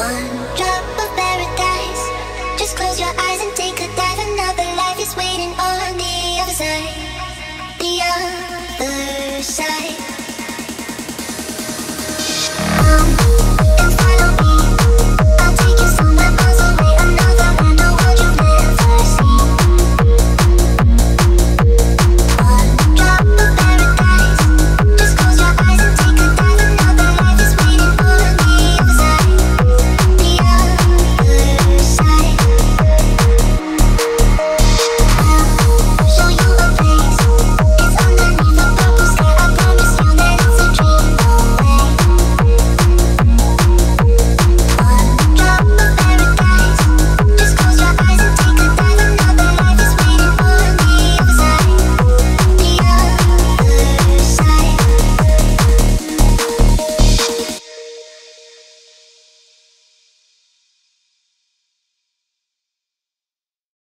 One drop of paradise. Just close your eyes and